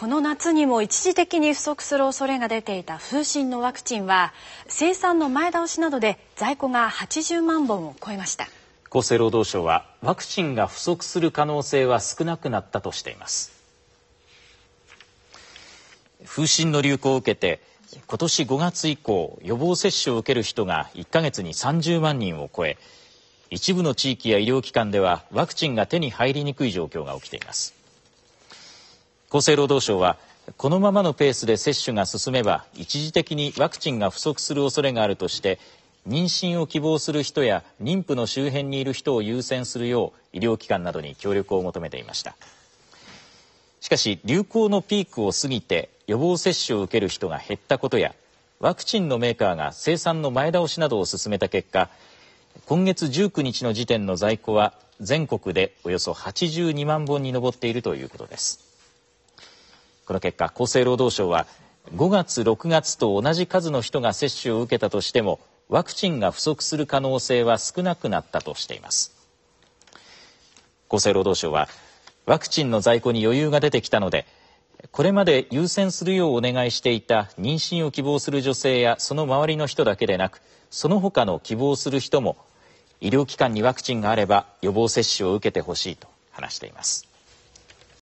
この夏にも一時的に不足する恐れが出ていた風疹のワクチンは生産の前倒しなどで在庫が80万本を超えました。厚生労働省はワクチンが不足する可能性は少なくなったとしています。風疹の流行を受けて今年5月以降予防接種を受ける人が1ヶ月に30万人を超え一部の地域や医療機関ではワクチンが手に入りにくい状況が起きています。厚生労働省はこのままのペースで接種が進めば一時的にワクチンが不足する恐れがあるとして妊娠を希望する人や妊婦の周辺にいる人を優先するよう医療機関などに協力を求めていました。しかし流行のピークを過ぎて予防接種を受ける人が減ったことやワクチンのメーカーが生産の前倒しなどを進めた結果今月19日の時点の在庫は全国でおよそ82万本に上っているということです。この結果厚生労働省は5月6月と同じ数の人が接種を受けたとしてもワクチンが不足する可能性は少なくなったとしています。厚生労働省はワクチンの在庫に余裕が出てきたのでこれまで優先するようお願いしていた妊娠を希望する女性やその周りの人だけでなくその他の希望する人も医療機関にワクチンがあれば予防接種を受けてほしいと話しています。